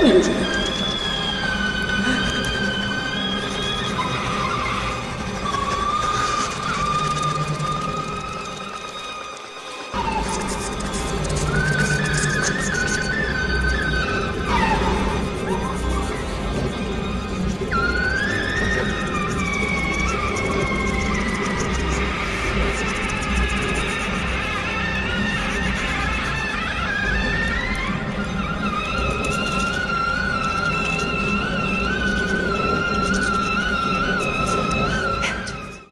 What?